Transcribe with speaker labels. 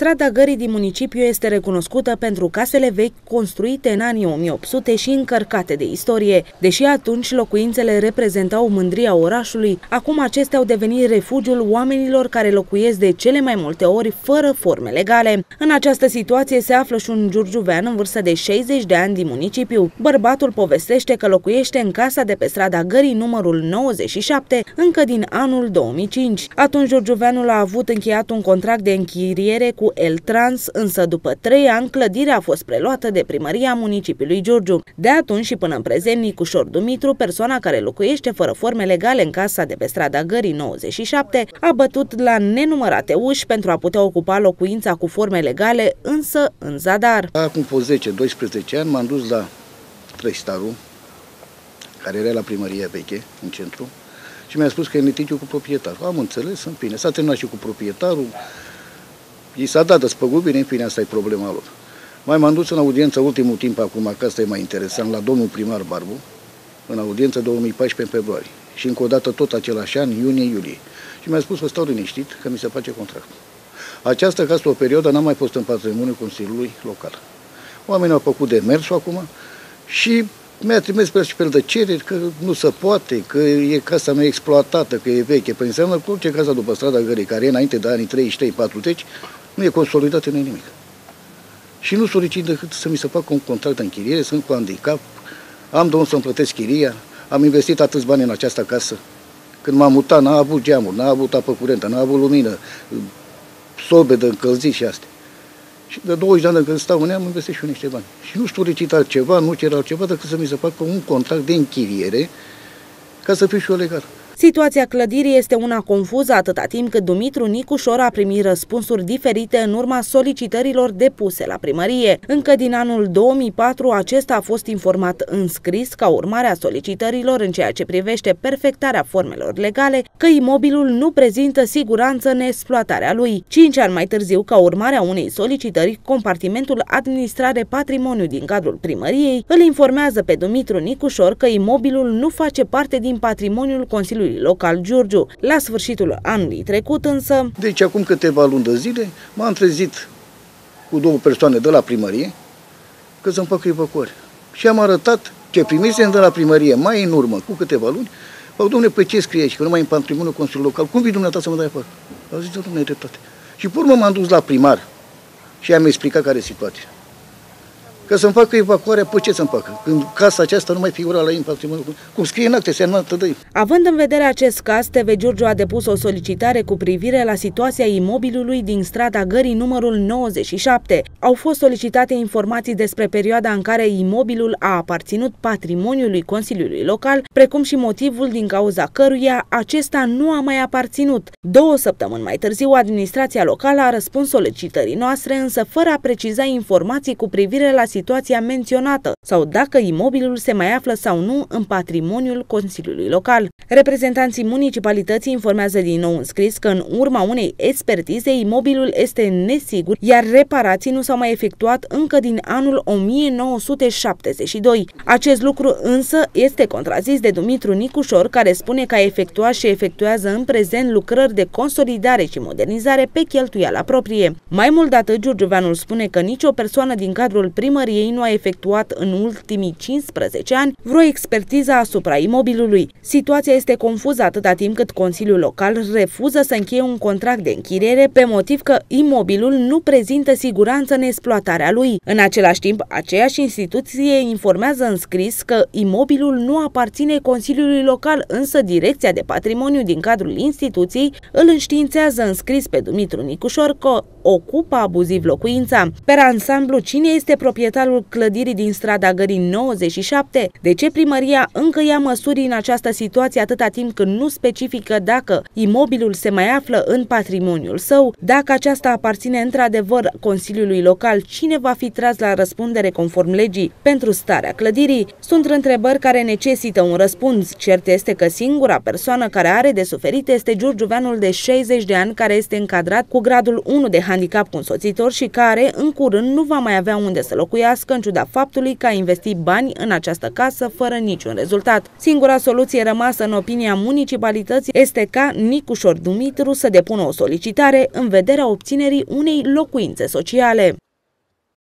Speaker 1: Strada Gării din municipiu este recunoscută pentru casele vechi construite în anii 1800 și încărcate de istorie. Deși atunci locuințele reprezentau mândria orașului, acum acestea au devenit refugiul oamenilor care locuiesc de cele mai multe ori fără forme legale. În această situație se află și un giurgiuvean în vârstă de 60 de ani din municipiu. Bărbatul povestește că locuiește în casa de pe strada Gării numărul 97 încă din anul 2005. Atunci giurgiuveanul a avut încheiat un contract de închiriere cu El Trans, însă după trei ani clădirea a fost preluată de primăria municipiului Giurgiu. De atunci și până în prezent, Nicușor Dumitru, persoana care locuiește fără forme legale în casa de pe strada Gării 97, a bătut la nenumărate uși pentru a putea ocupa locuința cu forme legale, însă în zadar.
Speaker 2: Acum pe 10-12 ani m-am dus la Trăistaru, care era la primăria veche, în centru, și mi-a spus că e litigiu cu proprietarul. Am înțeles, în fine. S-a terminat și cu proprietarul, I s-a dat despăgubire, în fine, asta e problema lor. Mai m-am dus în audiență ultimul timp acum, că asta e mai interesant, la domnul primar Barbu, în audiență 2014 în februarie. Și încă o dată tot același an, iunie-iulie. Și mi-a spus că stau liniștit, că mi se face contract. Această casă, o perioadă, n-am mai fost în patrimoniul Consiliului Local. Oamenii au făcut demersul acum și mi-a trimis pe fel de cereri că nu se poate, că e casa mea exploatată, că e veche. Păi înseamnă că orice casa după strada Gării, care e înainte de anii 33-40, nu e consolidată, nu e nimic. Și nu solicit decât să mi se facă un contract de închiriere, sunt cu handicap, am de unde să-mi plătesc chiria, am investit atâți bani în această casă. Când m-am mutat, n-a avut geamuri, n-a avut apă curentă, n-a avut lumină, sobe de încălzit și astea. Și de 20 de ani când stau în ea, am investit și eu niște bani. Și nu știu recit altceva, nu cer altceva decât să mi se facă un contract de închiriere ca să fiu și eu legal.
Speaker 1: Situația clădirii este una confuză atâta timp cât Dumitru Nicușor a primit răspunsuri diferite în urma solicitărilor depuse la primărie. Încă din anul 2004 acesta a fost informat în scris ca urmare a solicitărilor în ceea ce privește perfectarea formelor legale că imobilul nu prezintă siguranță în exploatarea lui. Cinci ani mai târziu, ca urmare a unei solicitări, compartimentul administrare patrimoniu din cadrul primăriei îl informează pe Dumitru Nicușor că imobilul nu face parte din patrimoniul Consiliului Consiliului Local Giurgiu. La sfârșitul anului trecut însă...
Speaker 2: Deci acum câteva luni de zile m-am trezit cu două persoane de la primărie că să-mi facă evacuare. Și am arătat ce primisem de la primărie mai în urmă, cu câteva luni, Păi, domnule, pe ce scrie aici? Că nu mai în patrimoniul Consiliului Local. Cum vii dumneata să mă dai afară? Au zis, domnule, dreptate. Și pe urmă m-am dus la primar și am explicat care e situația că să-mi facă evacuarea, pe ce să-mi facă? Când casa aceasta nu mai figura la ei în patrimoniu, cum scrie în acte, semnată de
Speaker 1: Având în vedere acest caz, TV Giurgiu a depus o solicitare cu privire la situația imobilului din strada Gării numărul 97. Au fost solicitate informații despre perioada în care imobilul a aparținut patrimoniului Consiliului Local, precum și motivul din cauza căruia acesta nu a mai aparținut. Două săptămâni mai târziu, administrația locală a răspuns solicitării noastre, însă fără a preciza informații cu privire la situația situația menționată sau dacă imobilul se mai află sau nu în patrimoniul Consiliului Local. Reprezentanții municipalității informează din nou în scris că în urma unei expertize imobilul este nesigur, iar reparații nu s-au mai efectuat încă din anul 1972. Acest lucru însă este contrazis de Dumitru Nicușor, care spune că a efectuat și efectuează în prezent lucrări de consolidare și modernizare pe cheltuiala proprie. Mai mult de atât, Giurgiuveanul spune că nicio persoană din cadrul primării primăriei nu a efectuat în ultimii 15 ani vreo expertiză asupra imobilului. Situația este confuză atâta timp cât Consiliul Local refuză să încheie un contract de închiriere pe motiv că imobilul nu prezintă siguranță în exploatarea lui. În același timp, aceeași instituție informează în scris că imobilul nu aparține Consiliului Local, însă Direcția de Patrimoniu din cadrul instituției îl înștiințează în scris pe Dumitru Nicușor că ocupă abuziv locuința. Per ansamblu, cine este proprietar proprietarul clădirii din strada Gării 97? De ce primăria încă ia măsuri în această situație atâta timp când nu specifică dacă imobilul se mai află în patrimoniul său? Dacă aceasta aparține într-adevăr Consiliului Local, cine va fi tras la răspundere conform legii pentru starea clădirii? Sunt întrebări care necesită un răspuns. Cert este că singura persoană care are de suferit este Giurgiuveanul de 60 de ani care este încadrat cu gradul 1 de handicap cu însoțitor și care în curând nu va mai avea unde să locuiască locuiască în ciuda faptului că a investit bani în această casă fără niciun rezultat. Singura soluție rămasă în opinia municipalității este ca Nicușor Dumitru să depună o solicitare în vederea obținerii unei locuințe sociale.